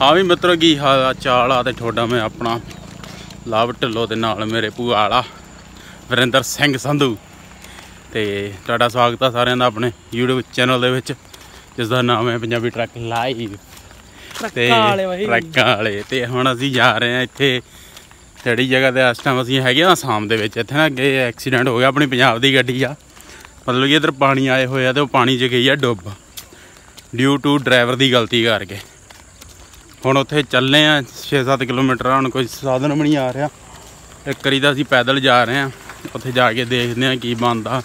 ਹਾਂ ਵੀ ਮਿੱਤਰੋ ਕੀ ਹਾਲ ਆ? ਚਾਲ ਆ ਤੇ ਤੁਹਾਡਾ ਮੈਂ ਆਪਣਾ ਲਵ ਢਿੱਲੋਂ ਦੇ ਨਾਲ ਮੇਰੇ ਭੂਆ ਵਾਲਾ ਵਰਿੰਦਰ ਸਿੰਘ ਸੰਧੂ। ਤੇ ਤੁਹਾਡਾ ਸਵਾਗਤ ਆ ਸਾਰਿਆਂ ਦਾ ਆਪਣੇ YouTube ਚੈਨਲ ਦੇ ਵਿੱਚ ਜਿਸ ਦਾ ਨਾਮ ਹੈ ਪੰਜਾਬੀ ਟਰੱਕ ਲਾਈਵ। ਤੇ ਟਰੱਕਾਂ ਵਾਲੇ ਬਾਈ। ਟਰੱਕਾਂ ਵਾਲੇ। ਤੇ ਹੁਣ ਅਸੀਂ ਜਾ ਰਹੇ ਹਾਂ ਇੱਥੇ ਜਿਹੜੀ ਜਗ੍ਹਾ ਤੇ ਇਸ ਟਾਈਮ ਅਸੀਂ ਹੈਗੇ ਆ ਆਸਾਮ ਦੇ ਵਿੱਚ। ਇੱਥੇ ਨਾ ਅੱਗੇ ਐਕਸੀਡੈਂਟ ਹੋ ਗਿਆ ਆਪਣੀ ਪੰਜਾਬ ਦੀ ਗੱਡੀ ਆ। ਮਤਲਬ ਕਿ ਇਧਰ ਪਾਣੀ ਆਏ ਹੋਏ ਆ ਤੇ ਉਹ ਪਾਣੀ 'ਚ ਗਈ ਆ ਡੁੱਬ। ਡਿਊ ਟੂ ਡਰਾਈਵਰ ਦੀ ਗਲਤੀ ਕਰਕੇ। ਹੁਣ ਉੱਥੇ ਚੱਲੇ ਆ 6-7 ਕਿਲੋਮੀਟਰ ਹੁਣ ਕੋਈ ਸਾਧਨ ਵੀ ਨਹੀਂ ਆ ਰਿਹਾ। ਇੱਕ ਤਾਂ ਅਸੀਂ ਪੈਦਲ ਜਾ ਰਹੇ ਆ ਉੱਥੇ ਜਾ ਕੇ ਦੇਖਦੇ ਆ ਕੀ ਬਣਦਾ।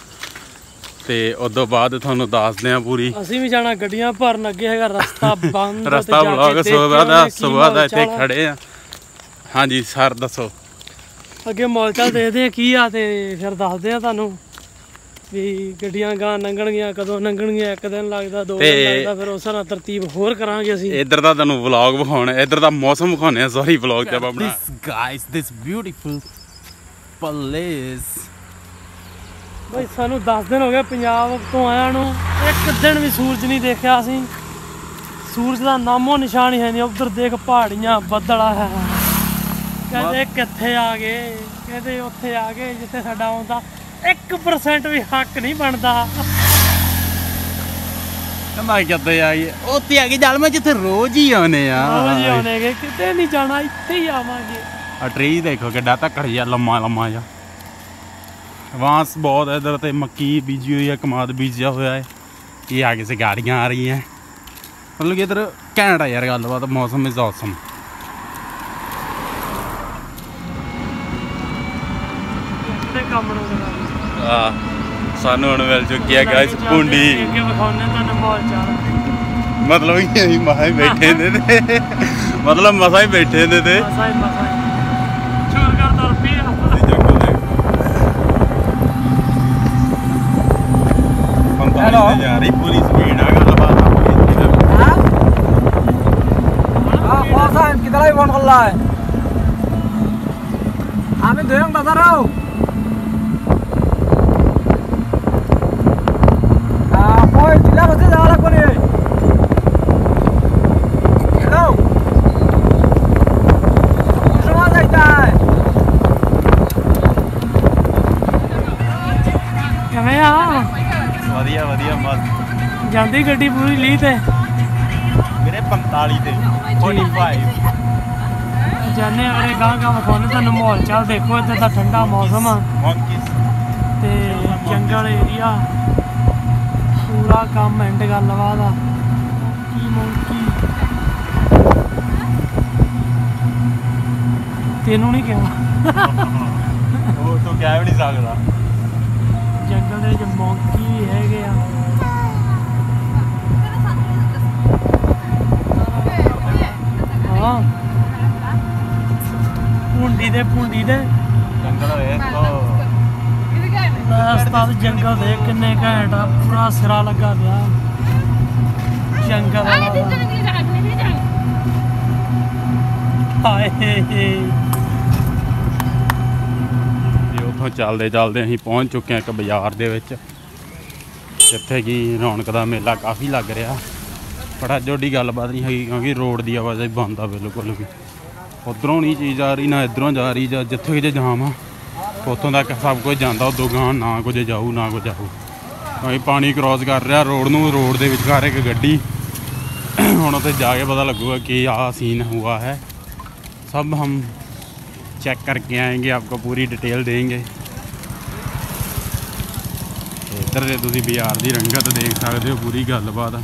ਤੇ ਉਦੋਂ ਬਾਅਦ ਤੁਹਾਨੂੰ ਦੱਸਦੇ ਆ ਪੂਰੀ। ਅਸੀਂ ਵੀ ਜਾਣਾ ਗੱਡੀਆਂ ਭਰਨ ਅੱਗੇ ਹੈਗਾ ਰਸਤਾ ਬੰਦ ਰਸਤਾ ਬਲੌਗ ਸੁਬਾ ਦਾ ਉਹਨੇ ਕੀ ਸੁਬਾ ਦਾ ਇੱਥੇ। ਖੜੇ ਆ। ਹਾਂਜੀ ਸਰ ਦੱਸੋ। ਅੱਗੇ ਮੌਲ ਚਾਲ ਦੇਖਦੇ ਆ ਕੀ ਆ ਤੇ ਫਿਰ ਦੱਸਦੇ ਆ ਤੁਹਾਨੂੰ। ਵੀ ਗੱਡੀਆਂ ਗਾਂ ਲੰਘਣਗੀਆਂ ਕਦੋਂ ਲੰਘਣਗੀਆਂ ਇੱਕ ਦਿਨ ਲੱਗਦਾ ਦੋ ਦਿਨ ਲੱਗਦਾ ਫਿਰ ਉਸ ਤਰ੍ਹਾਂ ਤਰਤੀਬ ਹੋਰ ਕਰਾਂਗੇ ਅਸੀਂ। ਇੱਧਰ ਦਾ ਤੁਹਾਨੂੰ ਵਲੌਗ ਵਿਖਾਉਣਾ ਇੱਧਰ ਦਾ ਮੌਸਮ ਵਿਖਾਉਣੇ ਆ ਸੌਰੀ ਵਲੌਗ ਤੇ ਆਪਾਂ ਬਣਾ this guys this beautiful place ਬਈ ਸਾਨੂੰ 10 ਦਿਨ ਹੋ ਗਏ ਪੰਜਾਬ ਤੋਂ ਆਇਆ ਨੂੰ ਇੱਕ ਦਿਨ ਵੀ ਸੂਰਜ ਨਹੀਂ ਦੇਖਿਆ ਅਸੀਂ। ਸੂਰਜ ਦਾ ਨਾਮੋ ਨਿਸ਼ਾਨ ਹੀ ਹੈ ਨਹੀਂ ਉਧਰ ਦੇਖ ਪਹਾੜੀਆਂ ਬੱਦਲ। ਆ ਹੈ ਕਹਿੰਦੇ ਕਿੱਥੇ ਆ ਗਏ ਕਹਿੰਦੇ ਉੱਥੇ ਆ ਗਏ ਜਿੱਥੇ ਸਾਡਾ ਆਉਂਦਾ। 1% ਵੀ ਹੱਕ ਨਹੀਂ ਬਣਦਾ। ਕਹਿੰਦਾ ਕਿੱਥੇ ਆਈ ਉੱਥੇ ਆ ਕੇ ਜਲ ਮੈਂ ਜਿੱਥੇ ਰੋਜ਼ ਹੀ ਆਉਨੇ ਆ। ਰੋਜ਼ ਹੀ ਆਉਣੇਗੇ ਕਿਤੇ ਨਹੀਂ ਜਾਣਾ ਇੱਥੇ ਹੀ ਆਵਾਂਗੇ। ਆ ਟਰੀ ਦੇਖੋ ਕਿੱਡਾ ਧੱਕੜ ਜਿਹਾ ਲੰਮਾ ਲੰਮਾ ਜਿਹਾ। ਵਾਂਸ ਬਹੁਤ ਇਧਰ ਤੇ ਮੱਕੀ ਬੀਜੀ ਹੋਈ ਹੈ ਕਮਾਦ ਬੀਜਿਆ ਹੋਇਆ ਹੈ। ਇਹ ਆਗੇ ਸੇ ਗਾੜੀਆਂ ਆ ਰਹੀ ਹੈ ਮਤਲਬ ਕਿ ਇਧਰ ਘੈਂਟ ਆ ਯਾਰ ਗੱਲਬਾਤ ਮੌਸਮ ਇਜ਼ ਔਸਮ ਹਾਂ ਸਾਨੂੰ ਹੁਣ ਮਿਲ ਚੁੱਕੀ ਹੈ ਗਾਇਸ ਭੁੰਡੀ ਮਤਲਬ ਇਹ ਅਸੀਂ ਮਸਾਂ ਹੀ ਬੈਠੇ ਨੇ ਤੇ ਮਤਲਬ ਮਸਾਂ ਹੀ ਬੈਠੇ ਨੇ ਤੇ ਮਸਾਂ ਹੀ ਮਸਾਂ ਛੂਰ ਕਰ ਤੁਰ ਪਈ ਹੈਲੋ ਜਾ ਰਹੀ ਪੂਰੀ ਸਪੀਡ ਆ ਗੱਲਬਾਤ ਹਾਂ ਆ ਫੋਨ ਸਾਹਿਬ ਕਿਦਾਂ ਫੋਨ ਕਰ ਲਾ ਹੈ আমি দুয়ং বাজার ਜਾਂਦੀ ਗੱਡੀ ਪੂਰੀ ਲੀ ਤੇ। ਵੀਰੇ 45 ਤੇ 45 ਜਾਨੇ ਅਗਲੇ ਗਾਂ ਗਾਂ ਵਿਖਾਉਣੇ ਤੁਹਾਨੂੰ ਮਾਹੌਲ ਚਾਲ ਦੇਖੋ ਇੱਥੇ ਦਾ ਠੰਡਾ ਮੌਸਮ ਆ। ਤੇ ਜੰਗਲ ਏਰੀਆ ਪੂਰਾ ਕੰਮ ਐਂਡ ਗੱਲਬਾਤ ਆ ਕੀ ਮੌਂਕੀ ਤੈਨੂੰ ਨਹੀਂ ਕਿਹਾ। ਉਹ ਤੂੰ ਕਹਿ ਵੀ ਨਹੀਂ ਸਕਦਾ। ਜੰਗਲ ਦੇ ਵਿੱਚ ਮੌਂਕੀ ਹੈਗੇ ਆ। ਹਾਂ। ਪੁੰਡੀ ਦੇ ਪੁੰਡੀ ਦੇ। ਜੰਗਲ ਹੋਏ ਰਸਤਾ ਜੰਗਲ ਦੇ ਕਿੰਨੇ ਘੈਂਟ ਆ ਪੂਰਾ ਸਿਰਾ ਲੱਗਾ ਪਿਆ। ਜੰਗਲ ਹਾਏ ਤੇ ਉੱਥੋਂ ਚੱਲਦੇ ਚੱਲਦੇ ਅਸੀਂ ਪਹੁੰਚ ਚੁੱਕੇ ਹਾਂ ਇੱਕ ਬਾਜ਼ਾਰ ਦੇ ਵਿੱਚ। ਜਿੱਥੇ ਕਿ ਰੌਣਕ ਦਾ ਮੇਲਾ ਕਾਫੀ ਲੱਗ ਰਿਹਾ। ਬੜਾ ਜੋਡੀ ਗੱਲਬਾਤ ਨਹੀਂ ਹੈਗੀ ਕਿਉਂਕਿ ਰੋਡ ਦੀ ਆਵਾਜਾਈ ਬੰਦ ਆ ਬਿਲਕੁਲ ਵੀ ਉਧਰੋਂ ਨਹੀਂ ਚੀਜ਼ ਆ ਰਹੀ ਨਾ ਇਧਰੋਂ ਜਾ ਰਹੀ ਜਾਂ ਜਿੱਥੇ ਜੇ ਜਾਮ ਆ ਉੱਥੋਂ ਤੱਕ ਸਭ ਕੁਝ ਜਾਂਦਾ ਉਦੋਂ ਗਾਂ ਨਾ ਕੁਝ ਜਾਊ ਨਾ ਕੁਝ ਆਊ ਕਿਉਂਕਿ ਪਾਣੀ ਕ੍ਰਾਸ ਕਰ ਰਿਹਾ ਰੋਡ ਨੂੰ ਰੋਡ ਦੇ ਵਿਚਕਾਰ ਇੱਕ ਗੱਡੀ ਹੁਣ ਉੱਥੇ ਜਾ ਕੇ ਪਤਾ ਲੱਗੂਗਾ ਕਿ ਆਹ ਸੀਨ ਹੁਆ ਹੈ सब हम चेक करके आएंगे आपको पूरी डिटेल देंगे ਤੇ ਇੱਧਰ ਦੇ ਤੁਸੀਂ ਬਾਜ਼ਾਰ ਦੀ ਰੰਗਤ ਦੇਖ ਸਕਦੇ ਹੋ ਪੂਰੀ ਗੱਲਬਾਤ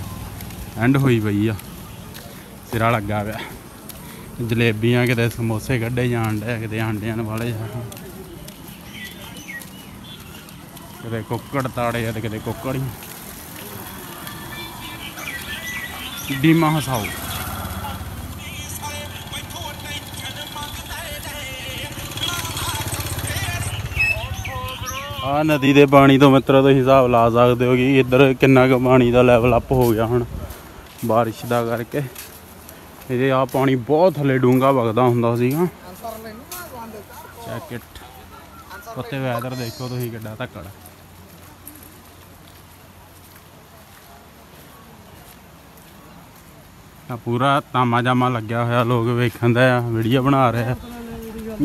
ਐਂਡ ਹੋਈ ਪਈ ਆ। ਸਿਰਾ ਲੱਗਾ ਪਿਆ। ਜਲੇਬੀਆਂ ਕਿਤੇ ਸਮੋਸੇ ਕੱਢੇ ਜਾਣ ਡੇ ਕਿਤੇ ਆਂਡਿਆਂ ਵਾਲੇ ਜਾ ਕਿਤੇ ਕੁੱਕੜ ਤਾੜੇ ਆ ਤੇ ਕਿਤੇ ਕੁੱਕੜ ਹੀ। ਡੀਮਾ ਹਸਾਓ। ਆ ਨਦੀ ਦੇ ਪਾਣੀ ਤੋਂ ਮਿੱਤਰੋ, ਤੁਸੀਂ ਹਿਸਾਬ ਲਾ ਸਕਦੇ ਹੋ ਕਿ ਇੱਧਰ ਕਿੰਨਾ ਕੁ ਪਾਣੀ ਦਾ ਲੈਵਲ ਅਪ ਹੋ ਗਿਆ ਹੁਣ। ਬਾਰਿਸ਼ ਦਾ ਕਰਕੇ। ਇਹਦੇ ਆ ਪਾਣੀ ਬਹੁਤ ਥੱਲੇ ਡੂੰਗਾ ਵਗਦਾ ਹੁੰਦਾ ਸੀਗਾ। ਜੈਕਟ ਉੱਤੇ ਵੈਦਰ ਦੇਖੋ ਤੁਸੀਂ ਕਿੱਡਾ ਧੱਕੜ। ਆ ਪੂਰਾ ਤਾਮਾ ਜਾਮਾ ਲੱਗਿਆ ਹੋਇਆ, ਲੋਕ ਵੇਖਣ ਦਾ ਆ ਵੀਡੀਓ ਬਣਾ ਰਹੇ ਆ।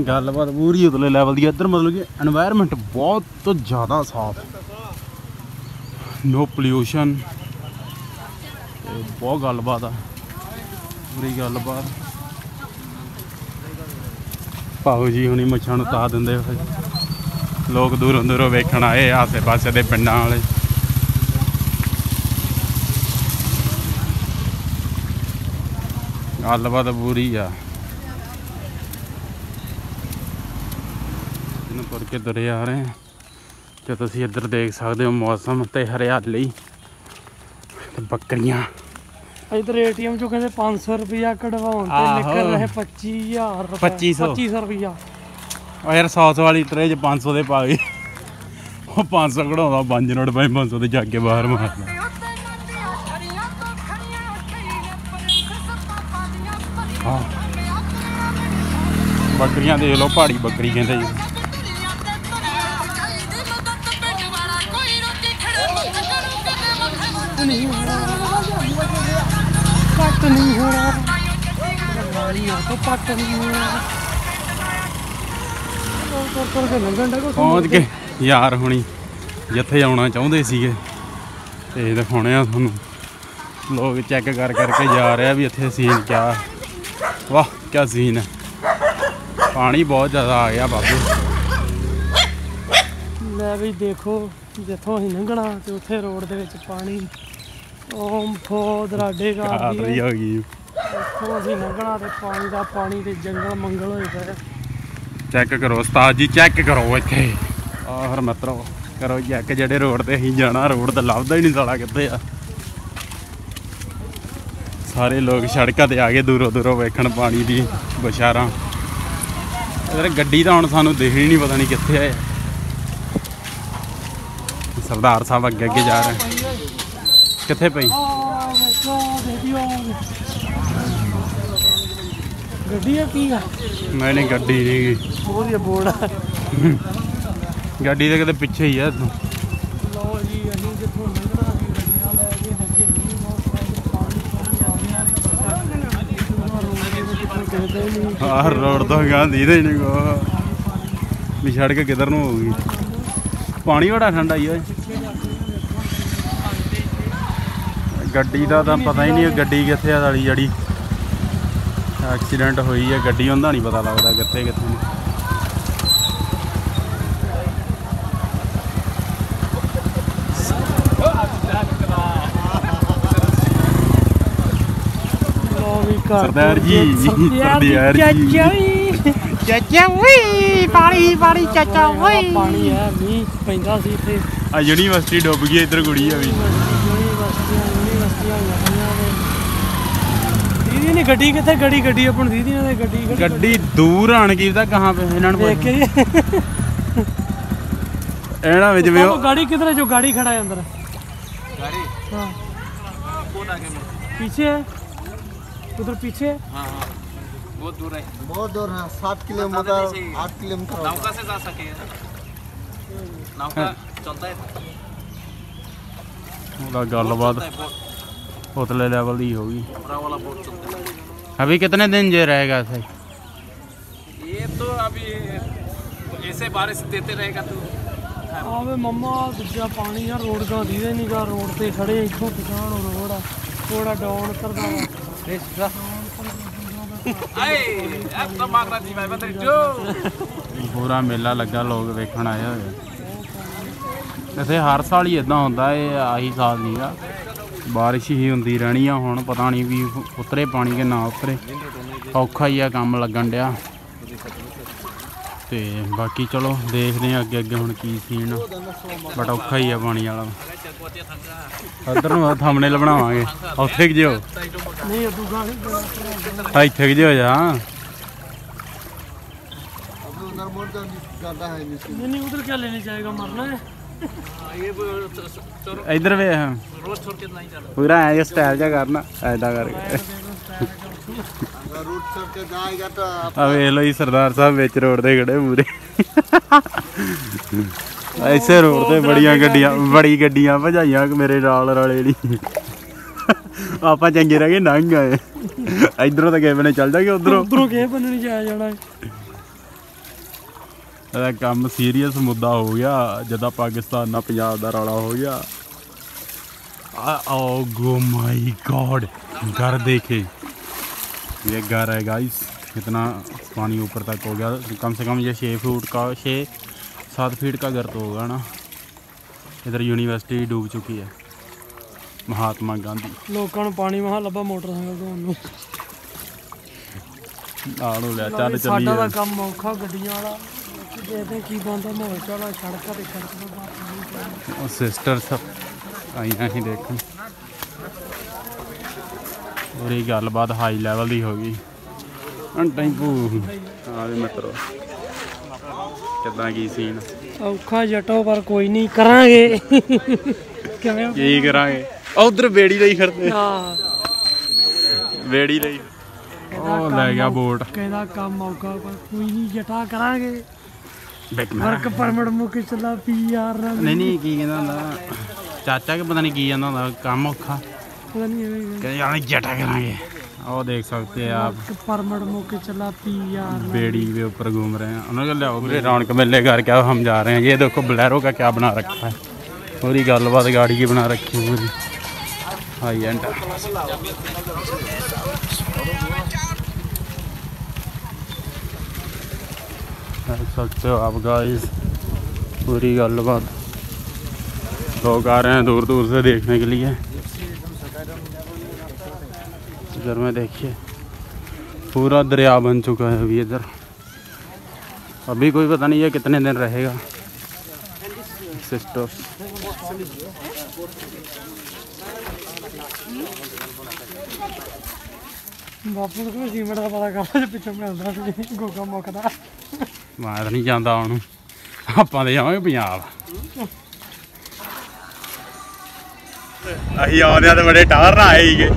ਗੱਲਬਾਤ ਪੂਰੀ ਉਤਲੇ ਲੈਵਲ ਦੀ ਇੱਧਰ ਮਤਲਬ ਕਿ এনवायरमेंट ਬਹੁਤ ਜ਼ਿਆਦਾ ਸਾਫ਼। ਨੋ ਪੋਲਿਊਸ਼ਨ ਤੇ ਬਹੁਤ ਗੱਲਬਾਤ ਆ। ਪੂਰੀ ਗੱਲਬਾਤ। ਪਾਉ ਜੀ ਹੁਣੀ ਮੱਛਾਂ ਨੂੰ ਤਾ ਦਿੰਦੇ ਹੋਏ ਲੋਕ ਦੂਰੋਂ ਦੂਰੋਂ ਵੇਖਣ ਆਏ ਆਸੇ ਪਾਸੇ ਦੇ ਪਿੰਡਾਂ ਵਾਲੇ। ਗੱਲਬਾਤ ਪੂਰੀ ਆ। ਇਹਨੂੰ ਤੁਰ ਕੇ ਤੁਰੇ ਆ ਰਹੇ ਹਾਂ ਤੇ ਤੁਸੀਂ ਇੱਧਰ ਦੇਖ ਸਕਦੇ ਹੋ ਮੌਸਮ ਤੇ ਹਰਿਆਲੀ ਤੇ ਬੱਕਰੀਆਂ। ਇਧਰ ਏਟੀਐਮ ਚੋਂ ਕਹਿੰਦੇ 500 ਰੁਪਿਆ ਕਢਵਾਉਣ ਤੇ। ਨਿਕਲ ਰਹੇ 25000 ਰੁਪਏ 2500 2500 ਰੁਪਿਆ ਉਹ ਯਾਰ 100 ਵਾਲੀ ਟਰੇ 'ਚ 500 ਦੇ ਪਾ ਗਏ ਉਹ 500 ਕਢਾਉਂਦਾ 5 ਨੋਟ ਭਾਈ 500 ਦੇ ਜਾ ਕੇ ਬਾਹਰ ਮਾਰਦਾ। ਬੱਕਰੀਆਂ ਦੇਖ ਲਓ ਪਹਾੜੀ ਬੱਕਰੀ ਕਹਿੰਦੇ ਜੀ। ਕੱਟ ਨਹੀਂ ਹੋਣਾ। ਵਾਲੀ ਆ ਤਾਂ ਪੱਟ ਨਹੀਂ ਹੋਣਾ। ਉਹ ਤੁਰ ਤੁਰ ਕੇ ਲੰਘਣ ਦਾ ਪਹੁੰਚ ਕੇ ਯਾਰ ਹੁਣੀ ਜਿੱਥੇ ਆਉਣਾ ਚਾਹੁੰਦੇ ਸੀਗੇ ਤੇ ਦਿਖਾਉਣੇ ਆ ਤੁਹਾਨੂੰ। ਲੋਕ ਚੈੱਕ ਕਰ ਕਰਕੇ ਜਾ ਰਿਹਾ ਵੀ ਇੱਥੇ ਸੀਨ ਕਿਆ। ਵਾਹ ਕਿਆ ਸੀਨ ਹੈ ਪਾਣੀ ਬਹੁਤ ਜ਼ਿਆਦਾ ਆ ਗਿਆ ਬਾਬੇ। ਲੈ ਵੀ ਦੇਖੋ ਜਿੱਥੋਂ ਅਸੀਂ ਲੰਘਣਾ ਤੇ ਉੱਥੇ ਰੋਡ ਦੇ ਵਿੱਚ ਪਾਣੀ। ਓਮ ਫੋ ਦਰਾਡੇ ਕਾਤਰੀ ਹੈ ਹੋ ਗਈ। ਉੱਥੋਂ ਅਸੀਂ ਲੰਘਣਾ ਤੇ ਪਾਣੀ ਦਾ ਪਾਣੀ ਤੇ ਜੰਗਲ ਮੰਗਲ ਹੋਏ ਪਏ ਚੈੱਕ ਕਰੋ ਉਸਤਾਦ ਜੀ ਚੈੱਕ ਕਰੋ ਇੱਥੇ। ਆਹਰ ਮਤਰੋ ਕਰੋ ਚੈੱਕ ਜਿਹੜੇ ਰੋਡ ਤੇ ਅਸੀਂ ਜਾਣਾ ਰੋਡ ਤਾਂ ਲੱਭਦਾ ਹੀ ਨਹੀਂ ਸਾਲਾ ਕਿੱਥੇ ਆ। ਸਾਰੇ ਲੋਕ ਸੜਕਾਂ ਤੇ ਆ ਗਏ ਦੂਰੋਂ ਦੂਰੋਂ ਵੇਖਣ ਪਾਣੀ ਦੀ ਬਸ਼ਾਰਾਂ। ਯਾਰ ਗੱਡੀ ਤਾਂ ਹੁਣ ਸਾਨੂੰ ਦਿਖਣੀ ਨਹੀਂ ਪਤਾ ਨਹੀਂ ਕਿੱਥੇ ਹੈ ਸਰਦਾਰ ਸਾਹਿਬ ਅੱਗੇ ਅੱਗੇ ਜਾ ਰਹੇ। ਕਿੱਥੇ ਪਈ? ਆ ਵੇਖੋ ਵੀਡੀਓ ਗੱਡੀ ਆ ਕੀ ਆ? ਮੈਂ ਨਹੀਂ ਗੱਡੀ ਨਹੀਂ ਬੋਰਡ ਆ। ਗੱਡੀ ਤੇ ਕਿਤੇ ਪਿੱਛੇ ਹੀ ਆ ਇੱਥੋਂ। ਲਓ ਜੀ ਅਸੀਂ ਜਿੱਥੋਂ ਲੰਘਣਾ ਸੀ ਗੱਡੀਆਂ ਲੈ ਕੇ ਅੱਗੇ ਮੀਂਹ ਬਹੁਤ ਪੈ ਪਾਣੀ ਪਾਣੀ ਆ। ਗਿਆ ਰੋਡ ਦੇ ਤੋਂ ਗਾਂ ਦੀਦੇ ਨਹੀਂ ਕੋ ਵੀ ਸੜਕ ਕਿੱਧਰ ਨੂੰ ਹੋਊਗੀ? ਪਾਣੀ ਬੜਾ ਠੰਡਾ ਹੀ ਓਏ ਗੱਡੀ ਦਾ ਤਾਂ ਪਤਾ ਹੀ ਨਹੀਂ ਗੱਡੀ ਕਿੱਥੇ ਆ ਸਾਡੀ ਜਿਹੜੀ। ਐਕਸੀਡੈਂਟ ਹੋਈ ਹੈ ਗੱਡੀ ਉਹਦਾ ਨਹੀਂ ਪਤਾ ਲੱਗਦਾ ਕਿੱਥੇ ਕਿੱਥੇ ਨਹੀਂ ਸਰਦਾਰ ਜੀ, ਸਰਦਾਰ ਜੀ। ਚਾਚਾ ਵੀ। ਚਾਚਾ ਓਏ ਪਾਣੀ ਪਾਣੀ ਚਾਚਾ ਪਾਣੀ ਹੈ ਮੀਂਹ ਪੈਂਦਾ ਸੀ ਇੱਥੇ। ਆ ਯੂਨੀਵਰਸਿਟੀ ਡੁੱਬ ਗਈ ਇੱਧਰ ਕੁੜੀ ਆ ਵੀ। ਦੀਦੀ ਨੇ ਗੱਡੀ ਕਿੱਥੇ ਗੱਡੀ ਗੱਡੀ ਆਪਣੀ ਦੀਦੀ ਨੇ ਤੇ ਗੱਡੀ ਕਿਹੜੀ ਗੱਡੀ ਦੂਰ ਆਣ ਕੀ ਤਾਂ ਕਹਾਂ ਪੇ ਇਹਨਾਂ ਨੂੰ ਦੇਖ ਪੁੱਛ। ਕੇ ਇਹਨਾਂ ਵਿੱਚ ਵੀ ਉਹ ਉਹ गाड़ी किधर है जो गाड़ी खड़ा है अंदर गाड़ी हाँ कौन आगे में पीछे है उधर पीछे है हाँ हाँ बहुत दूर है बहुत दूर है सात किलोमीटर आठ किलोमीटर होगा। नौका से जा सके नौका चलता है ਉਹਦਾ ਗੱਲਬਾਤ चलता है बहुत ਉਤਲੇ ਲੈਵਲ ਦੀ ਹੋਗੀ बड़ा वाला बोट चलता है अभी कितने दिन जे रहेगा सही ये तो अभी ऐसे बारिश देते रहेगा तो ਆਵੇ ਮੰਮਾ ਦੂਜਾ ਪਾਣੀ ਆ ਰੋਡ ਦਾ ਦੀਦੇ ਨਹੀਂਗਾ ਰੋਡ ਤੇ ਖੜੇ ਇੱਥੋਂ ਪਛਾਣ ਰੋਡ ਆ ਥੋੜਾ ਡਾਊਨ ਕਰਦਾ ਵਾ आए अब तो मांग रहा थी भाई बता जो ਪੂਰਾ ਮੇਲਾ ਲੱਗਾ ਲੋਕ ਵੇਖਣ ਆਏ ਹੋਏ ਇੱਥੇ ਹਰ ਸਾਲ ਹੀ ਇਦਾਂ ਹੁੰਦਾ ਇਹ ਆਹੀ ਸਾਲ ਨਹੀਂਗਾ ਬਾਰਿਸ਼ ਹੀ ਹੁੰਦੀ ਰਹਿਣੀ ਆ ਹੁਣ ਪਤਾ ਨਹੀਂ ਵੀ ਉਤਰੇ ਪਾਣੀ ਕੇ ਨਾ ਉਤਰੇ। ਔਖਾ ਹੀ ਆ ਕੰਮ ਲੱਗਣ ਡਿਆ। ਤੇ ਬਾਕੀ ਚਲੋ ਦੇਖਦੇ ਆ ਅੱਗੇ ਅੱਗੇ ਹੁਣ ਕੀ ਸੀਨ ਬਟ ਔਖਾ ਹੀ ਆ ਪਾਣੀ ਵਾਲਾ। ਉਧਰ ਨੂੰ ਥੰਬਨੇਲ ਬਣਾਵਾਂਗੇ। ਉੱਥੇ ਕਿ ਜਿਓ? ਨਹੀਂ ਅਦੂਗਾ ਨਹੀਂ ਇੱਥੇ ਕਿ ਜਿਓ ਜਾ? ਨਹੀਂ ਨਹੀਂ ਉਧਰ ਕਿਆ ਲੈਣੇ ਜਾਏਗਾ ਮਰਨਾ ਹੈ। ਇਧਰ ਵੇ ਰੋਜ਼ ਛੋੜ ਕੇ ਨਹੀਂ ਚੱਲਦਾ ਪੂਰਾ ਐ ਸਟਾਈਲ ਜਿਹਾ ਕਰਨਾ ਐਡਾ ਕਰਕੇ। ਆ ਵੇਖ ਲੋ ਸਰਦਾਰ ਸਾਹਿਬ ਵਿੱਚ ਰੋਡ ਦੇ ਖੜੇ ਮੂਰੇ ਐਸੇ ਰੋਡ ਤੇ ਬੜੀਆਂ ਗੱਡੀਆਂ, ਬੜੀ ਗੱਡੀਆਂ ਭਜਾਈਆਂ ਮੇਰੇ ਨਾਲ ਰਲੇ ਨਹੀਂ ਆਪਾਂ ਚੰਗੇ ਰਹਿ ਗਏ ਨੰਗ ਆਏ ਇਧਰੋਂ ਤਾਂ ਗਏ ਚੱਲ ਜਾਗੇ, ਉਧਰੋਂ। ਉਧਰੋਂ ਗਏ ਬਨੇ ਜਾਇਆ ਜਾਣਾ। ਇਹਦਾ ਕੰਮ ਸੀਰੀਅਸ ਮੁੱਦਾ ਹੋ ਗਿਆ ਜਦਾਂ ਪਾਕਿਸਤਾਨ ਨਾਲ ਪੰਜਾਬ ਦਾ ਰੌਲਾ ਹੋ ਗਿਆ ਓ गो माय गॉड घर देखे ये घर है गाइस कितना पानी ऊपर तक हो गया कम से कम ये छः फुट का छः सात फीट का घर तो होगा ना इधर यूनिवर्सिटी डूब चुकी है महात्मा गांधी ਲੋਕਾਂ ਨੂੰ ਪਾਣੀ ਮਹਾ ਲੱਭਾ ਮੋਟਰਸਾਈਕਲ ਤੋਂ ਨੂੰ ਆਣੋ ਲੈ ਚੱਲ ਸਾਡਾ ਤਾਂ ਚੱਲੀਏ ਦੇਖਦੇ ਕੀ ਬੰਦਾ ਮਾਹੌਲ ਚਾਲਾ ਸੜਕਾਂ ਤੇ ਸੜਕ। ਉਹ ਸਿਸਟਰ ਸਭ ਆਈਆਂ ਹੀ ਦੇਖਣ। ਪੂਰੀ ਗੱਲਬਾਤ ਹਾਈ ਲੈਵਲ ਦੀ ਹੋ ਗਈ। ਹੁਣ ਟੈਂਪੂ ਆ ਵੀ ਮਿੱਤਰੋ ਕਿੱਦਾਂ ਕੀ ਸੀਨ ਔਖਾ ਜਟੋ ਪਰ ਕੋਈ ਨਹੀਂ ਕਰਾਂਗੇ। ਕਿਵੇਂ ਕੀ ਕਰਾਂਗੇ? ਉਧਰ ਬੇੜੀ ਲਈ ਖੜਦੇ ਹਾਂ। ਬੇੜੀ ਲਈ। ਉਹ ਲੈ ਗਿਆ ਬੋਟ ਕਹਿੰਦਾ ਕੰਮ ਔਖਾ ਪਰ ਕੋਈ ਨਹੀਂ ਜਟਾ ਕਰਾਂਗੇ। ਵਰਕ ਪਰਮਿਟ ਮੁੱਕ ਚੱਲਾ ਪੀਆਰ ਨਾਲ ਨਹੀਂ ਨਹੀਂ ਕੀ ਕਹਿੰਦਾ ਹੁੰਦਾ ਚਾਚਾ ਕਿ ਪਤਾ ਨਹੀਂ ਕੀ ਕਹਿੰਦਾ ਹੁੰਦਾ ਕੰਮ ਔਖਾ ਪਤਾ ਨਹੀਂ ਐਵੇਂ ਕਹਿੰਦੇ ਯਾਰ ਜਟਾ ਕਰਾਂਗੇ ਉਹ ਦੇਖ सकते हैं आप ਵਰਕ ਪਰਮਿਟ ਮੁੱਕ ਚੱਲਾ ਪੀਆਰ बेड़ी के ऊपर घूम रहे हैं उन्होंने कहा लियाओ पूरे रौनक मेले घर क्या हम जा रहे हैं ये देखो बलेरो का क्या बना रखा है पूरी गलबात गाड़ी की बना रखी है पूरी हाई एंड देख सकते हो आप गाइस पूरी गलबात लोग आ रहे हैं दूर दूर से देखने के लिए। इधर में देखिए, पूरा दरिया बन चुका है अभी इधर। अभी कोई पता नहीं है कितने दिन रहेगा। सिस्टर बापू को तो सीमेंट का पता कर पिछले मिलता गोगा मोकदा ਮੈਂ ਤਾਂ ਨਹੀਂ ਜਾਂਦਾ ਹੁਣ। ਆਪਾਂ ਤੇ ਜਾਵਾਂਗੇ ਪੰਜਾਬ। ਅਸੀਂ ਆਉਂਦੇ ਆ ਤੇ ਬੜੇ ਟਾਰ ਨਾ ਆਏ ਹੀਗੇ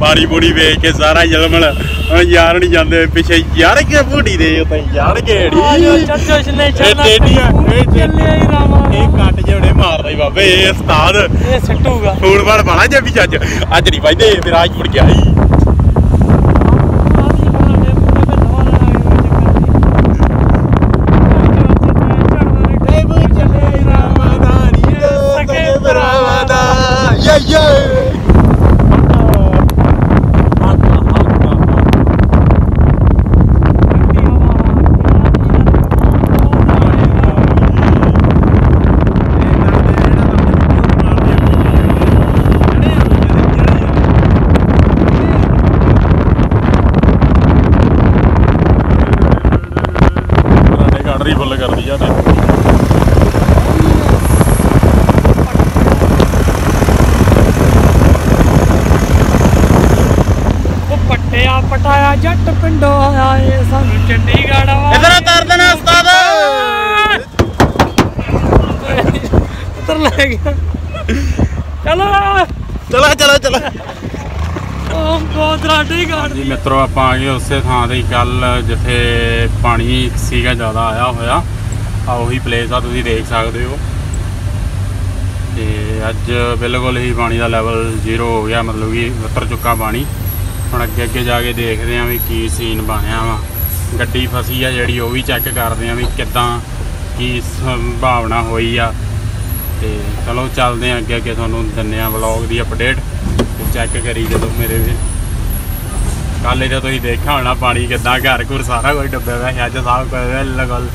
ਪਾਣੀ ਪੂਣੀ ਵੇਖ ਕੇ ਸਾਰਾ ਜਲਮਲ। ਯਾਰ ਨਹੀਂ ਜਾਂਦੇ ਪਿੱਛੇ ਯਾਰ ਕਿ ਬੂਢੀ ਦੇ ਉੱਤੇ ਯਾਰ ਕਿਹੜੀ ਚੱਚੋ ਛਨੇ ਇਹ ਚੱਲਾ ਟੇਡੀਆਂ ਇਹ ਚੱਲਿਆ ਹੀ ਰਾਮਾ ਇਹ ਕੱਟ ਜਿਹੜੇ ਮਾਰਦਾ ਬਾਬੇ ਇਹ ਉਸਤਾਦ। ਇਹ ਸਿੱਟੂਗਾ। ਫੂਡ ਫੜ ਜੇ ਵੀ ਚੱਜ। ਅੱਜ ਨਹੀਂ ਵੱਜਦੇ ਮੇਰਾ ਅੱਜ ਮੁੜ ਗਿਆ ਸੀ Yeah, yeah. ਰਾਣੇ ਗਾੜਰੀ ਫੁੱਲ ਕਰਦੀ ਆ ਤੇ ਉਹ ਪੱਟਿਆ ਪਟਾਇਆ ਜੱਟ ਪਿੰਡੋਂ ਆਇਆ ਏ ਸਾਨੂੰ ਚੰਡੀਗੜ੍ਹ ਵਾ ਇਧਰ ਉਤਾਰ ਦੇਣਾ ਉਸਤਾਦ ਉਧਰ ਲੈ ਗਿਆ ਚਲੋ ਚਲੋ ਚਲੋ ਚਲੋ ਉਹ ਜੀ ਮਿੱਤਰੋ ਆਪਾਂ ਆ ਗਏ ਉਸੇ ਥਾਂ ਤੇ ਕੱਲ ਜਿੱਥੇ ਪਾਣੀ ਸੀਗਾ ਜ਼ਿਆਦਾ ਆਇਆ ਹੋਇਆ। ਆ ਉਹੀ ਪਲੇਸ ਆ ਤੁਸੀਂ ਦੇਖ ਸਕਦੇ ਹੋ। ਤੇ ਅੱਜ ਬਿਲਕੁਲ ਹੀ ਪਾਣੀ ਦਾ ਲੈਵਲ ਜ਼ੀਰੋ ਹੋ ਗਿਆ ਮਤਲਬ ਕਿ ਉਤਰ ਚੁੱਕਾ ਪਾਣੀ। ਹੁਣ ਅੱਗੇ ਅੱਗੇ ਜਾ ਕੇ ਦੇਖਦੇ ਆਂ ਵੀ ਕੀ ਸੀਨ ਬਣਿਆ ਵਾ। ਗੱਡੀ ਫਸੀ ਆ ਜਿਹੜੀ ਉਹ ਵੀ ਚੈੱਕ ਕਰਦੇ ਆਂ ਵੀ ਕਿੱਦਾਂ ਕੀ ਸੰਭਾਵਨਾ ਹੋਈ ਆ। ਤੇ ਚਲੋ ਚੱਲਦੇ ਆਂ ਅੱਗੇ ਅੱਗੇ ਤੁਹਾਨੂੰ ਦਿੰਨੇ ਆ ਵਲੌਗ ਦੀ ਅਪਡੇਟ ਚੈੱਕ ਕਰੀ ਜਦੋਂ ਮੇਰੇ ਵੀ ਕੱਲ ਇਹਦਾ ਤੁਸੀਂ ਦੇਖਿਆ ਹੋਣਾ ਪਾਣੀ ਕਿੱਦਾਂ ਘਰ ਘਰ ਸਾਰਾ ਕੁਝ ਡੁੱਬਿਆ ਹੋਇਆ ਸੀ। ਅੱਜ ਸਾਹ ਕੋਈ ਬਿਲਕੁਲ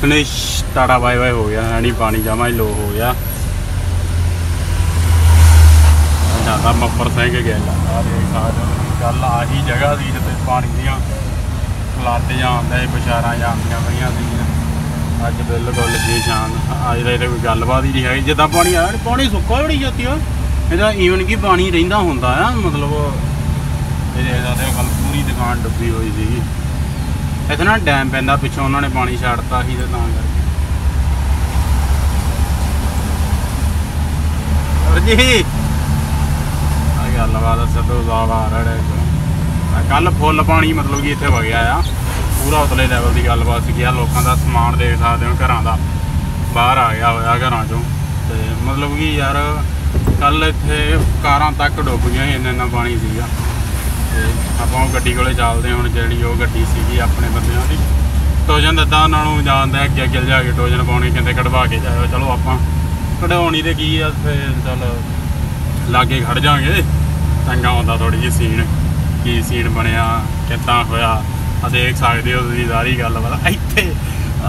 ਫਿਨਿਸ਼ ਟਾਟਾ ਬਾਏ ਬਾਏ ਹੋ ਗਿਆ ਯਾਨੀ ਪਾਣੀ ਜਮਾ ਹੀ ਲੋ ਹੋ ਗਿਆ ਜ਼ਿਆਦਾ ਮੱਪਰ ਸਿੰਘ ਗਿਆ ਆ ਦੇਖ ਸਕਦੇ ਗੱਲ ਆਹੀ ਜਗ੍ਹਾ ਸੀ ਜਿੱਥੇ ਪਾਣੀ ਦੀਆਂ ਫਲੱਡ ਜਾਂ ਬਸ਼ਾਰਾਂ ਜਾਂਦੀਆਂ ਪਈਆਂ ਸੀ ਅੱਜ ਬਿਲਕੁਲ ਜੀ ਸ਼ਾਨ ਅੱਜ ਦਾ ਇਹਦੇ ਕੋਈ ਗੱਲਬਾਤ ਹੀ ਨਹੀਂ ਹੈਗੀ, ਜਿੱਦਾਂ ਪਾਣੀ ਆਇਆ, ਪਾਣੀ ਸੁੱਕਾ ਬੜੀ ਜਾਂਦੀ ਆ ਇਹਦਾ ਈਵਨ ਕੀ ਪਾਣੀ ਰਹਿੰਦਾ ਹੁੰਦਾ ਆ, ਮਤਲਬ ਇਹਦੇ ਇਹਦਾ ਤੇ ਕੱਲ ਪੂਰੀ ਦੁਕਾਨ ਡੁੱਬੀ ਹੋਈ ਸੀਗੀ। ਇੱਥੇ ਨਾ ਡੈਮ ਪੈਂਦਾ ਪਿੱਛੋਂ ਉਹਨਾਂ ਨੇ ਪਾਣੀ ਛੱਡਤਾ ਸੀ ਤੇ ਤਾਂ ਕਰਕੇ। ਜੀ ਆ ਗੱਲਬਾਤ ਸੱਦੋ ਜ਼ਾਵਾ ਰੜੇ ਕੱਲ ਫੁੱਲ ਪਾਣੀ ਮਤਲਬ ਕਿ ਇੱਥੇ ਵਗਿਆ ਆ। ਪੂਰਾ ਉਤਲੇ ਲੈਵਲ ਦੀ ਗੱਲਬਾਤ ਸੀ ਆ ਲੋਕਾਂ ਦਾ ਸਮਾਨ ਦੇਖ ਸਕਦੇ ਹੋ ਘਰਾਂ ਦਾ। ਬਾਹਰ ਆ ਗਿਆ ਹੋਇਆ ਘਰਾਂ ਚੋਂ। ਤੇ ਮਤਲਬ ਕਿ ਯਾਰ ਕੱਲ ਇੱਥੇ ਕਾਰਾਂ ਤੱਕ ਡੁੱਬ ਗਈਆਂ ਸੀ, ਇੰਨਾ ਇੰਨਾ ਪਾਣੀ ਸੀਗਾ। ਤੇ ਆਪਾਂ ਉਹ ਗੱਡੀ ਕੋਲੇ ਚੱਲਦੇ ਹਾਂ, ਹੁਣ ਜਿਹੜੀ ਉਹ ਗੱਡੀ ਸੀਗੀ ਆਪਣੇ ਬੰਦਿਆਂ ਦੀ। ਟੋਜਨ ਦਿੱਤਾ ਉਹਨਾਂ ਨੂੰ ਜਾਣਦਾ ਅੱਗੇ ਅੱਗੇ ਜਾ ਕੇ ਟੋਜਨ ਪਾਉਣੀ, ਕਹਿੰਦੇ ਕਢਵਾ ਕੇ ਜਾਇਓ। ਚਲੋ ਆਪਾਂ ਕਢਾਉਣੀ ਤੇ ਕੀ ਆ, ਫਿਰ ਚੱਲ ਲਾਗੇ ਖੜ ਜਾਾਂਗੇ ਚੰਗਾ ਆਉਂਦਾ ਥੋੜੀ ਜਿਹੀ ਸੀਨ ਕੀ ਸੀਨ ਬਣਿਆ, ਕਿੱਦਾਂ ਹੋਇਆ। ਆ ਦੇਖ ਸਕਦੇ ਹੋ ਤੁਸੀਂ ਸਾਰੀ ਗੱਲ ਪਤਾ ਇੱਥੇ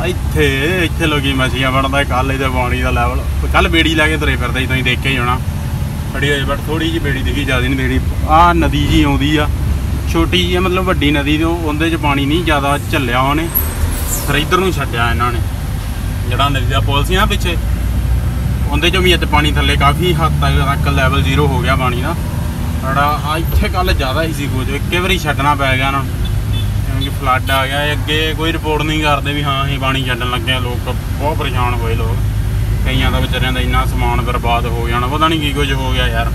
ਇੱਥੇ ਇੱਥੇ ਲੋਕੀ ਮਛੀਆਂ ਬਣਦਾ ਕੱਲ ਇਹਦੇ ਪਾਣੀ ਦਾ ਲੈਵਲ ਕੱਲ ਬੇੜੀ ਲੈ ਕੇ ਤੁਰੇ ਫਿਰਦੇ ਸੀ, ਤੁਸੀਂ ਦੇਖਿਆ ਹੀ ਹੋਣਾ। ਖੜੀ ਹੋਈ ਬਟ ਥੋੜੀ ਜਿਹੀ ਬੇੜੀ ਦਿਖੀ ਜ਼ਿਆਦਾ ਨਹੀਂ ਦਿਖੀ। ਆ ਨਦੀ ਜੀ ਆਉਂਦੀ ਆ। ਛੋਟੀ ਜਿਹੀ ਆ, ਮਤਲਬ ਵੱਡੀ ਨਦੀ ਤੋਂ ਉਹਦੇ 'ਚ ਪਾਣੀ ਨਹੀਂ ਜ਼ਿਆਦਾ ਝੱਲਿਆ ਉਹਨੇ। ਫਿਰ ਇੱਧਰ ਨੂੰ ਛੱਡਿਆ ਇਹਨਾਂ ਨੇ। ਜਿਹੜਾ ਨਦੀ ਦਾ ਪੁਲ ਸੀ ਨਾ ਪਿੱਛੇ ਉਹਦੇ 'ਚੋਂ ਵੀ ਇੱਥੇ ਪਾਣੀ ਥੱਲੇ ਕਾਫੀ ਹੱਦ ਤੱਕ ਤੱਕ ਲੈਵਲ ਜ਼ੀਰੋ ਹੋ ਗਿਆ ਪਾਣੀ ਦਾ। ਬੜਾ ਆ ਇੱਥੇ ਕੱਲ ਜ਼ਿਆਦਾ ਹੀ ਸੀ ਕੁਝ। ਇੱਕੇ ਵਾਰੀ ਛੱਡਣਾ ਪੈ ਗਿਆ ਨਾ। ਕਿਉਂਕਿ ਫਲੱਡ ਆ ਗਿਆ ਅੱਗੇ ਕੋਈ ਰਿਪੋਰਟ ਨਹੀਂ ਕਰਦੇ ਵੀ ਹਾਂ ਅਸੀਂ ਪਾਣੀ ਛੱਡਣ ਲੱਗੇ ਲੋਕ ਬਹੁਤ ਪਰੇਸ਼ਾਨ ਹੋਏ ਲੋਕ। ਕਈਆਂ ਦਾ ਵਿਚਾਰਿਆਂ ਦਾ ਇੰਨਾ ਸਮਾਨ ਬਰਬਾਦ ਹੋ ਜਾਣਾ, ਪਤਾ ਨਹੀਂ ਕੀ ਕੁਝ ਹੋ ਗਿਆ ਯਾਰ।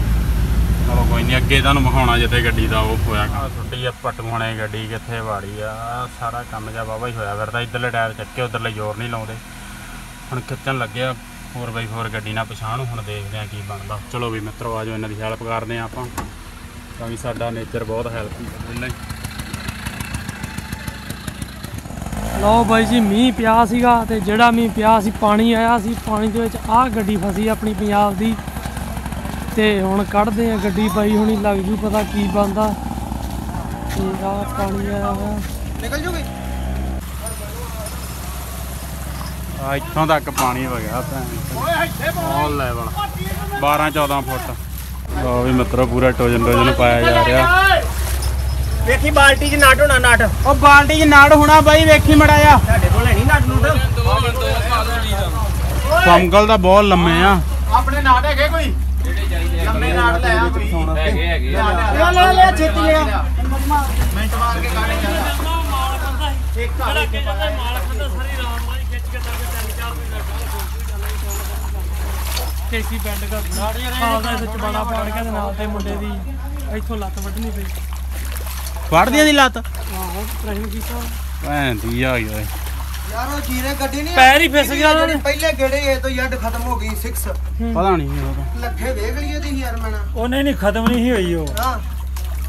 ਚਲੋ ਕੋਈ ਨਹੀਂ ਅੱਗੇ ਤੁਹਾਨੂੰ ਵਿਖਾਉਣਾ ਜਿੱਥੇ ਗੱਡੀ ਦਾ ਉਹ ਹੋਇਆ। ਆ ਛੁੱਟੀ ਆ ਪਟਵਾਣੇ ਗੱਡੀ ਕਿੱਥੇ ਵਾੜੀ ਆ ਸਾਰਾ ਕੰਮ ਜਿਹਾ ਵਾਹਵਾ ਹੀ ਹੋਇਆ ਫਿਰਦਾ, ਇੱਧਰਲੇ ਟਾਇਰ ਚੱਕੇ, ਉੱਧਰਲੇ ਜ਼ੋਰ ਨਹੀਂ ਲਾਉਂਦੇ। ਹੁਣ ਖਿੱਚਣ ਲੱਗਿਆ 4x4 ਗੱਡੀ ਨਾਲ ਪਛਾਣ, ਹੁਣ ਦੇਖਦੇ ਆ ਕੀ ਬਣਦਾ। ਚਲੋ ਵੀ ਮਿੱਤਰੋ ਆਜੋ ਇਹਨਾਂ ਦੀ ਹੈਲਪ ਕਰਦੇ ਆ ਆਪਾਂ। ਤਾਂ ਵੀ ਸਾਡਾ ਨੇਚਰ ਬਹੁਤ ਹੈਲਪ ਪਹਿਲਾਂ ਹੀ ਲਓ ਬਾਈ ਜੀ ਮੀਂਹ ਪਿਆ ਸੀਗਾ ਤੇ ਜਿਹੜਾ ਮੀਂਹ ਪਿਆ ਸੀ ਪਾਣੀ ਆਇਆ ਸੀ ਪਾਣੀ ਦੇ ਵਿੱਚ ਆਹ ਗੱਡੀ ਫਸੀ ਆਪਣੀ ਪੰਜਾਬ ਦੀ। ਤੇ ਹੁਣ ਕੱਢਦੇ ਆ ਗੱਡੀ ਬਾਈ ਹੁਣੀ ਲੱਗ ਜੂ ਪਤਾ ਕੀ ਬੰਦਾ ਤੇ ਪਾਣੀ ਆਇਆ ਹੋਇਆ ਨਿਕਲ ਜੂਗੀ? ਆ ਇੱਥੋਂ ਤੱਕ ਪਾਣੀ ਵਗਿਆ ਤਾਂ ਓਏ ਲੈਵਲ 12 14 ਫੁੱਟ। ਲਓ ਵੀ ਮਿੱਤਰੋ ਪੂਰਾ ਟੋਜਨ ਟੋਜਨ ਪਾਇਆ ਜਾ ਰਿਹਾ। ਵੇਖੀ ਬਾਲਟੀ 'ਚ ਨਾਟ ਹੋਣਾ ਨਾਟ। ਉਹ ਬਾਲਟੀ 'ਚ ਨਾੜ ਹੋਣਾ ਬਾਈ ਵੇਖੀ ਮੜਾ ਜਾ। ਸਾਡੇ ਕੋਲ ਹੈ ਨਹੀਂ ਨਾਟ ਨੂਟ? ਪੰਗਲ ਦਾ ਬਹੁਤ ਲੰਮੇ ਆ। ਆਪਣੇ ਨਾਟ ਹੈਗੇ ਕੋਈ? ਲੰਮੇ ਨਾਟ ਲੈ ਆ ਕੋਈ। ਹੈਗੇ ਹੈਗੇ ਲੈ ਲੈ ਲੈ ਛੇਤੀ ਲੈ ਆ। ਮਿੰਟ ਮਾਰ ਕੇ ਕਾੜੇ ਜਾ ਮਾਲ ਖਾਂਦਾ ਸੀ ਇੱਕ ਜਿਹੜਾ ਅੱਗੇ ਜਾਂਦਾ ਮਾਲ ਖਾਂਦਾ ਸਾਰੀ ਰਾਤ ਵਾਲੀ ਖਿੱਚ ਕੇ ਤਾਂ ਤਿੰਨ ਚਾਰ ਦਿਨ ਕੇਸੀ ਬੈਂਡ ਦਾ ਖਾਲਦਾ ਵਿੱਚ ਬੜਾ ਪਾੜ ਕੇ ਨਾਲ ਤੇ ਮੁੰਡੇ ਦੀ ਇੱਥੋਂ ਲੱਤ ਵੱਢਣੀ ਪਈ। ਵੜਦੀਆਂ ਦੀ ਲੱਤ? ਆਹੋ ਪ੍ਰਸ਼ਨ ਕੀਤਾ ਭੈਣ ਦੀ ਆ ਗਿਆ ਯਾਰ ਉਹ ਜੀਰੇ ਗੱਡੀ ਨਹੀਂ ਪੈਰ ਹੀ ਫਿਸ ਗਿਆ ਉਹਨਾਂ ਨੇ ਪਹਿਲੇ ਗੇੜੇ ਇਹ ਤੋਂ ਯੱਡ ਖਤਮ ਹੋ ਗਈ 6 ਪਤਾ ਨਹੀਂ ਉਹਦਾ ਲੱਗੇ ਵੇਖ ਲਈਏ ਦੀ ਯਾਰ ਮੈਨਾਂ ਉਹ ਨਹੀਂ ਨਹੀਂ ਖਤਮ ਨਹੀਂ ਹੋਈ ਉਹ। ਹਾਂ।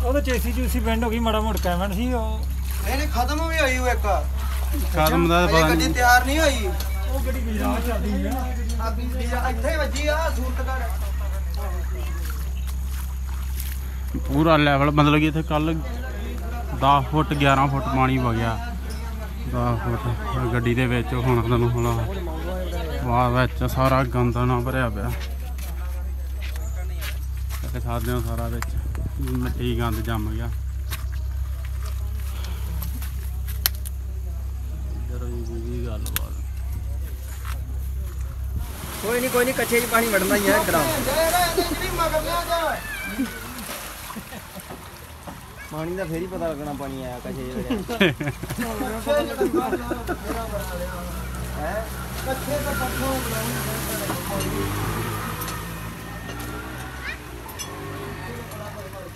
ਉਹਦੇ ਚੇਸੀ ਚੂਸੀ ਬੈਂਡ ਹੋ ਗਈ ਮਾੜਾ ਮੋੜ ਕੈਮਨ ਸੀ ਉਹ। ਨਹੀਂ ਨਹੀਂ ਖਤਮ ਵੀ ਹੋਈ ਉਹ ਇੱਕ। ਖਤਮ ਦਾ ਪਤਾ ਨਹੀਂ ਗੱਡੀ ਤਿਆਰ ਨਹੀਂ ਹੋਈ। ਉਹ ਗੱਡੀ ਗੁਜਰਾਤ ਚੱਲਦੀ ਹੈ ਆ ਇੱਥੇ ਵੱਜੀ ਆ ਸੂਰਤਗੜ ਪੂਰਾ ਲੈਵਲ ਮਤਲਬ ਕਿ ਇੱਥੇ ਕੱਲ 10 ਫੁੱਟ 11 ਫੁੱਟ ਪਾਣੀ ਵਗਿਆ 10 ਫੁੱਟ ਗੱਡੀ ਦੇ ਵਿੱਚ ਹੁਣ ਤੁਹਾਨੂੰ ਹੁਣ ਵਾਹ ਵਿੱਚ ਸਾਰਾ ਗੰਦ ਨਾ ਭਰਿਆ ਪਿਆ। ਤੇ ਸਕਦੇ ਹੋ ਸਾਰਾ ਵਿੱਚ। ਮਿੱਟੀ ਗੰਦ ਜੰਮ ਗਿਆ। ਕੋਈ ਨਹੀਂ ਕੋਈ ਨਹੀਂ ਕੱਚੇ 'ਚ ਪਾਣੀ ਵੜਨਾ ਹੀ ਹੈ ਕਰਾਓ ਪਾਣੀ ਦਾ ਫੇਰ ਹੀ ਪਤਾ ਲੱਗਣਾ ਪਾਣੀ ਆਇਆ ਕੱਚੇ 'ਚ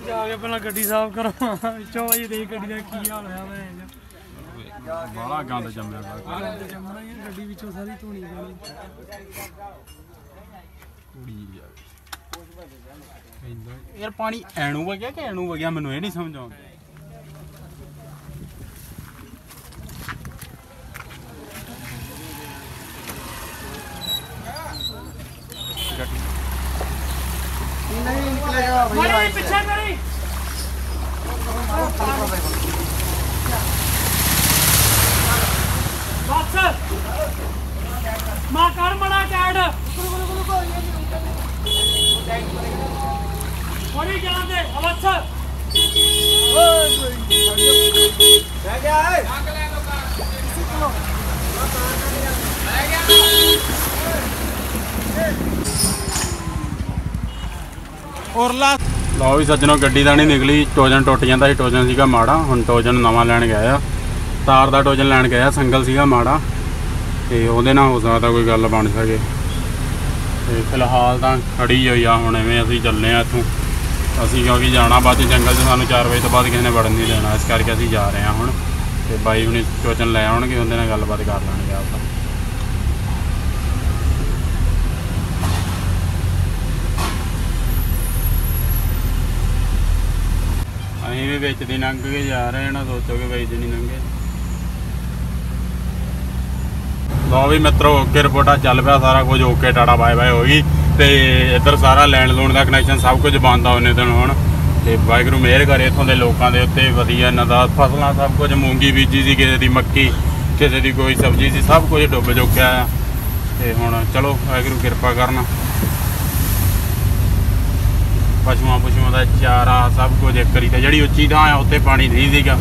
ਜਾ ਕੇ ਪਹਿਲਾਂ ਗੱਡੀ ਸਾਫ਼ ਕਰਾਂ। ਵਿੱਚੋਂ ਵਜੀ ਦੇਖ ਗੱਡੀ ਦਾ ਕੀ ਹਾਲ ਹੋਇਆ ਮੈਂ ਬੜਾ ਗੰਦ ਜੰਮਿਆ ਤੇ ਜੰਮਣਾ ਹੀ ਆ, ਗੱਡੀ ਵਿੱਚੋਂ ਸਾਰੀ ਧੂਣੀ ਗਈ ਕੁੜੀ ਯਾਰ ਪਾਣੀ ਐਣੂ ਵਗਿਆ ਕਿ ਐਣੂ ਵਗਿਆ? ਮੈਨੂੰ ਇਹ ਨਹੀਂ ਸਮਝ ਆਉਂਦਾ। ਰਹਿ ਗਿਆ ਹੈ ਔਰਲਾ ਲਓ ਵੀ ਸੱਜਣੋ ਗੱਡੀ ਤਾਂ ਨਹੀਂ ਨਿਕਲੀ। ਟੋਜਨ ਟੁੱਟ ਜਾਂਦਾ ਸੀ ਟੋਜਨ ਸੀਗਾ ਮਾੜਾ। ਹੁਣ ਟੋਜਨ ਨਵਾਂ ਲੈਣ ਗਿਆ ਆ। ਤਾਰ ਦਾ ਟੋਜਨ ਲੈਣ ਗਿਆ ਸੰਗਲ ਸੀਗਾ ਮਾੜਾ। ਤੇ ਉਹਦੇ ਨਾਲ ਹੋ ਸਕਦਾ ਕੋਈ ਗੱਲ ਬਣ ਸਕੇ। ਤੇ ਫਿਲਹਾਲ ਤਾਂ ਖੜੀ ਹੋਈ ਆ, ਹੁਣ ਐਵੇਂ ਅਸੀਂ ਚੱਲੇ ਆ ਇੱਥੋਂ। ਅਸੀਂ ਕਿਉਂਕਿ ਜਾਣਾ ਬਾਅਦ 'ਚ ਜੰਗਲ 'ਚ, ਸਾਨੂੰ 4 ਵਜੇ ਤੋਂ ਬਾਅਦ ਕਿਸੇ ਨੇ ਵੜਨ ਨਹੀਂ ਦੇਣਾ, ਇਸ ਕਰਕੇ ਅਸੀਂ ਜਾ ਰਹੇ ਹਾਂ ਹੁਣ। ਤੇ ਬਾਈ ਹੁਣੇ ਟੋਜਨ ਲੈ ਆਉਣਗੇ, ਉਹਦੇ ਨਾਲ ਗੱਲਬਾਤ ਕਰ ਲੈਣਗੇ ਆਪਾਂ। ਅਸੀਂ ਵੀ ਵਿੱਚ ਦੀ ਲੰਘ ਕੇ ਜਾ ਰਹੇ ਹਾਂ ਨਾ ਸੋਚੋਗੇ ਵਿੱਚ ਦੀ ਲੰਘੇ। ਲੋ ਵੀ ਮਿੱਤਰੋ ਓਕੇ ਰਿਪੋਰਟਾ ਚੱਲ ਪਿਆ, ਸਾਰਾ ਕੁਝ ਓਕੇ ਟਾਟਾ ਬਾਏ ਬਾਏ ਹੋ ਗਈ। ਤੇ ਇੱਧਰ ਸਾਰਾ ਲੈਂਡ ਲੋਨ ਦਾ ਕਨੈਕਸ਼ਨ ਸਭ ਕੁਝ ਬੰਦ ਆ ਉਹਨੇ ਦਿਨ ਹੁਣ। ਤੇ ਵਾਹਿਗੁਰੂ ਮਿਹਰ ਕਰੇ ਇੱਥੋਂ ਦੇ ਲੋਕਾਂ ਦੇ ਉੱਤੇ, ਵਧੀਆ ਇਹਨਾਂ ਦਾ। ਫਸਲਾਂ ਸਭ ਕੁਝ, ਮੂੰਗੀ ਬੀਜੀ ਸੀ, ਕਿਸੇ ਦੀ ਮੱਕੀ, ਕਿਸੇ ਦੀ ਕੋਈ ਸਬਜ਼ੀ ਸੀ, ਸਭ ਕੁਝ ਡੁੱਬ ਚੁੱਕਿਆ ਆ। ਤੇ ਹੁਣ ਚਲੋ, ਵਾਹਿਗੁਰੂ ਕਿਰਪਾ ਕਰਨ। ਪਸ਼ੂਆਂ ਪਸ਼ੂਆਂ ਦਾ ਚਾਰਾ, ਸਭ ਕੁਝ ਇੱਕ ਕਰੀ ਤੇ। ਜਿਹੜੀ ਉੱਚੀ ਥਾਂ ਆ, ਉੱਥੇ ਪਾਣੀ ਨਹੀਂ ਸੀਗਾ।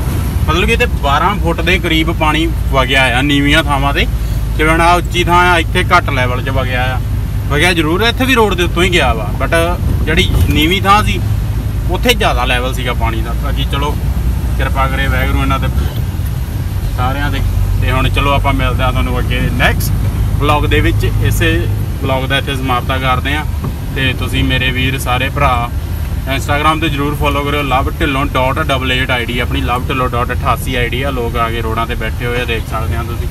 ਮਤਲਬ ਕਿ ਇੱਥੇ 12 ਫੁੱਟ ਦੇ ਕਰੀਬ ਪਾਣੀ ਵਗਿਆ ਆ, ਨੀਵੀਆਂ ਥਾਵਾਂ ਤੇ। ਜਿਵੇਂ ਹੁਣ ਉੱਚੀ ਥਾਂ ਆ, ਇੱਥੇ ਘੱਟ ਲੈਵਲ 'ਚ ਵਗਿਆ ਆ। ਵਗਿਆ ਜ਼ਰੂਰ ਇੱਥੇ ਵੀ ਰੋਡ ਦੇ ਉੱਤੋਂ ਹੀ ਗਿਆ ਵਾ। ਬਟ ਜਿਹੜੀ ਨੀਵੀਂ ਥਾਂ ਸੀ, ਉੱਥੇ ਜ਼ਿਆਦਾ ਲੈਵਲ ਸੀਗਾ ਪਾਣੀ ਦਾ। ਬਾਕੀ ਚਲੋ, ਕਿਰਪਾ ਕਰੇ ਵਾਹਿਗੁਰੂ ਇਹਨਾਂ ਦੇ ਸਾਰਿਆਂ ਦੇ ਤੇ ਹੁਣ ਚਲੋ ਆਪਾਂ ਮਿਲਦੇ ਆ ਤੁਹਾਨੂੰ ਅੱਗੇ ਨੈਕਸਟ ਵਲੌਗ ਦੇ ਵਿੱਚ। ਇਸੇ ਵਲੌਗ ਦਾ ਇੱਥੇ ਸਮਾਪਤਾ ਕਰਦੇ ਆ ਤੇ ਤੁਸੀਂ ਮੇਰੇ ਵੀਰ, ਸਾਰੇ ਭਰਾ ਇੰਸਟਾਗ੍ਰam ਤੇ ਜਰੂਰ ਫੋਲੋ ਕਰਿਓ। Love Dhillon dot double eight ID ਆਪਣੀ ਲਵ ਢਿੱਲੋਂ ਡਾਟ 88 ਆਈਡੀ ਆ। ਲੋਕ ਆ ਕੇ ਰੋਡਾਂ ਤੇ ਬੈਠੇ ਹੋਏ ਆ, ਦੇਖ ਸਕਦੇ ਆ ਤੁਸੀਂ।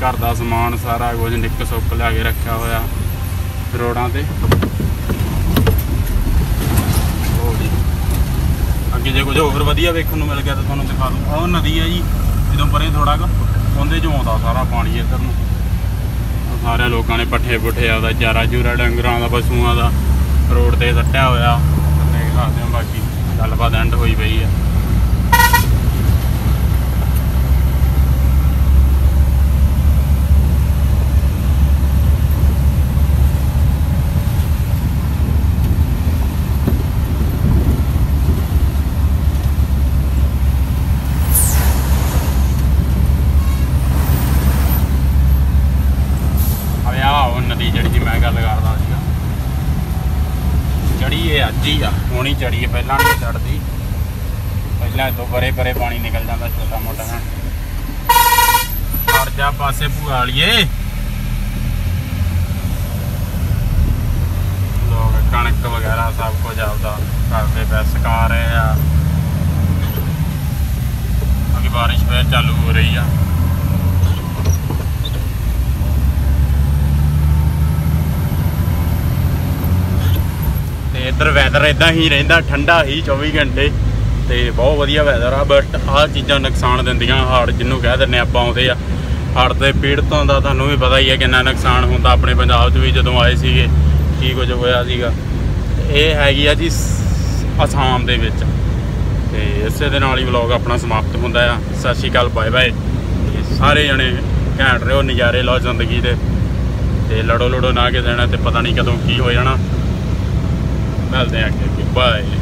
ਘਰ ਦਾ ਸਮਾਨ ਸਾਰਾ ਕੁਝ ਨਿੱਕ ਸੁੱਕ ਲਿਆ ਕੇ ਰੱਖਿਆ ਹੋਇਆ ਰੋਡਾਂ ਤੇ। ਲਓ ਜੀ। ਅੱਗੇ ਜੇ ਕੁਝ ਹੋਰ ਵਧੀਆ ਵੇਖਣ ਨੂੰ ਮਿਲ ਗਿਆ ਤਾਂ ਤੁਹਾਨੂੰ ਦਿਖਾ ਦੂੰ। ਉਹ ਨਦੀ ਹੈ ਜੀ, ਜਦੋਂ ਪਰੇ ਥੋੜਾ ਕੁ, ਉਹਦੇ ਚੋਂ ਆਉਂਦਾ ਸਾਰਾ ਪਾਣੀ ਇੱਧਰ ਨੂੰ। ਉਹ ਸਾਰੇ ਲੋਕਾਂ ਨੇ ਪੱਠੇ ਪੁੱਠੇ ਆਪਦਾ ਚਾਰਾ ਚੂਰਾ, ਡੰਗਰਾਂ ਦਾ, ਪਸ਼ੂਆਂ ਦਾ, ਰੋਡ ਤੇ ਸੱਟਿਆ ਹੋਇਆ। ਦੇਖ ਸਕਦੇ ਹੋ ਬਾਕੀ, ਗੱਲਬਾਤ ਐਂਡ ਹੋਈ ਪਈ ਆ ਅਰੇ ਆ ਉਹ ਨਦੀ ਜਿਹੜੀ ਜੀ ਮੈਂ ਗੱਲ ਕਰਦਾ ਸੀਗਾ ਚੜੀ ਇਹ ਅੱਜ ਹੀ ਆ ਹੁਣੀ ਚੜੀ ਹੈ, ਪਹਿਲਾਂ ਨਹੀਂ ਚੜਦੀ। ਪਹਿਲਾਂ ਤੋਂ ਬਰੇ ਬਰੇ ਪਾਣੀ ਨਿਕਲ ਜਾਂਦਾ ਛੋਟਾ ਮੋਟਾ। ਹਾਂ ਹਟ ਜਾ ਪਾਸੇ ਭੂਆ ਵਾਲੀਏ। ਲੋਕ ਕਣਕ ਵਗੈਰਾ ਸਭ ਕੁਝ ਆਪਦਾ ਕਰਦੇ ਪੈ ਸਕਾ ਰਹੇ ਆ। ਬਾਰਿਸ਼ ਫਿਰ ਚਾਲੂ ਹੋ ਰਹੀ ਆ ਤੇ ਇੱਧਰ ਵੈਦਰ ਇਦਾਂ ਹੀ ਰਹਿੰਦਾ, ਠੰਡਾ ਹੀ 24 ਘੰਟੇ। ਤੇ ਬਹੁਤ ਵਧੀਆ ਵੈਦਰ ਆ ਬਟ ਆਹ ਚੀਜ਼ਾਂ ਨੁਕਸਾਨ ਦਿੰਦੀਆਂ ਹੜ ਜਿਹਨੂੰ ਕਹਿ ਦਿੰਦੇ ਆਪਾਂ ਆਉਂਦੇ ਆ। ਹੜ ਦੇ ਪੀੜਤਾਂ ਦਾ ਤੁਹਾਨੂੰ ਵੀ ਪਤਾ ਹੀ ਹੈ ਕਿੰਨਾ ਨੁਕਸਾਨ ਹੁੰਦਾ ਆਪਣੇ ਪੰਜਾਬ 'ਚ ਵੀ ਜਦੋਂ ਆਏ ਸੀਗੇ, ਕੀ ਕੁਝ ਹੋਇਆ ਸੀਗਾ। ਇਹ ਹੈਗੀ ਆ ਜੀ ਅਸਾਮ ਦੇ ਵਿੱਚ। ਤੇ ਇਸੇ ਦੇ ਨਾਲ ਹੀ ਵਲੌਗ ਆਪਣਾ ਸਮਾਪਤ ਹੁੰਦਾ ਆ। ਸਤਿ ਸ਼੍ਰੀ ਅਕਾਲ ਬਾਏ ਬਾਏ ਸਾਰੇ ਜਣੇ ਘੈਂਟ ਰਹੋ, ਨਜ਼ਾਰੇ ਲਓ ਜ਼ਿੰਦਗੀ ਦੇ। ਤੇ ਲੜੋ ਲੜੋ ਨਾ ਕਿਸੇ ਨਾਲ ਤੇ ਪਤਾ ਨਹੀਂ ਕਦੋਂ ਕੀ ਹੋ ਜਾਣਾ। ਮਿਲਦੇ ਆ ਅੱਗੇ ਬਾਏ